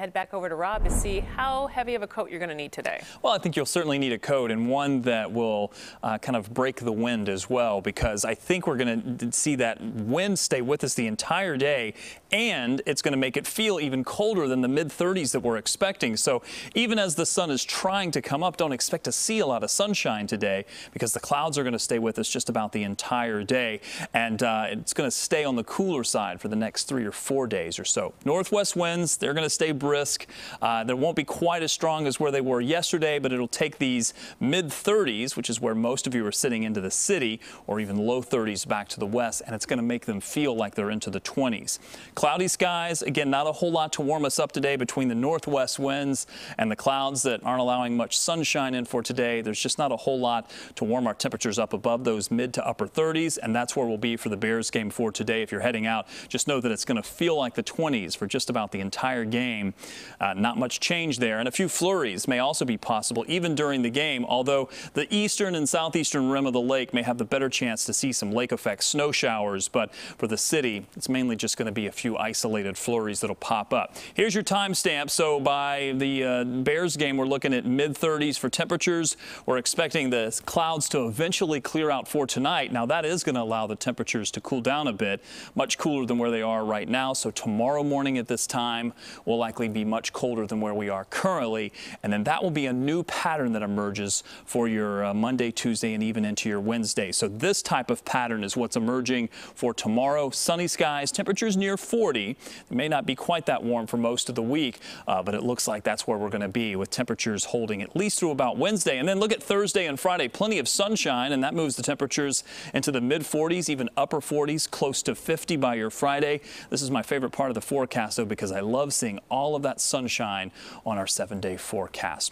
head back over to Robb to see how heavy of a coat you're going to need today. Well, I think you'll certainly need a coat and one that will uh, kind of break the wind as well because I think we're going to see that wind stay with us the entire day and it's going to make it feel even colder than the mid 30s that we're expecting. So even as the sun is trying to come up, don't expect to see a lot of sunshine today because the clouds are going to stay with us just about the entire day and uh, it's going to stay on the cooler side for the next three or four days or so. Northwest winds, they're going to stay brisk. Uh, they won't be quite as strong as where they were yesterday, but it'll take these mid 30s, which is where most of you are sitting into the city, or even low 30s back to the west, and it's going to make them feel like they're into the 20s. Cloudy skies, again, not a whole lot to warm us up today between the northwest winds and the clouds that aren't allowing much sunshine in for today. There's just not a whole lot to warm our temperatures up above those mid to upper 30s, and that's where we'll be for the Bears game for today. If you're heading out, just know that it's going to feel like the 20s for just about the entire game. Uh, not much change there, and a few flurries may also be possible even during the game, although the eastern and southeastern rim of the lake may have the better chance to see some lake effect snow showers, but for the city, it's mainly just going to be a few isolated flurries that'll pop up. Here's your timestamp. So by the uh, Bears game, we're looking at mid 30s for temperatures. We're expecting the clouds to eventually clear out for tonight. Now that is going to allow the temperatures to cool down a bit, much cooler than where they are right now. So tomorrow morning at this time we'll likely be much colder than where we are currently. And then that will be a new pattern that emerges for your uh, Monday, Tuesday, and even into your Wednesday. So this type of pattern is what's emerging for tomorrow. Sunny skies, temperatures near 40. It may not be quite that warm for most of the week, uh, but it looks like that's where we're going to be with temperatures holding at least through about Wednesday. And then look at Thursday and Friday, plenty of sunshine, and that moves the temperatures into the mid 40s, even upper 40s, close to 50 by your Friday. This is my favorite part of the forecast, though, because I love seeing all of that sunshine on our seven day forecast.